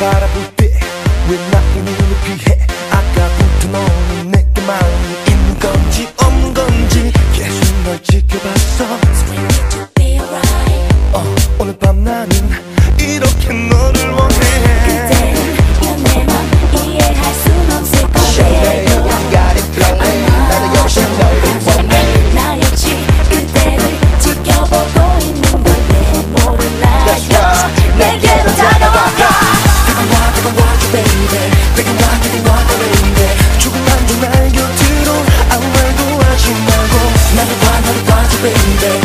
바라볼 때 왜 나의 눈을 피해 아까부터 너는 내게 마음이 있는 건지 없는 건지 계속 널 지켜봤어. It's real to be right uh, 어, 오늘 밤 나는 baby.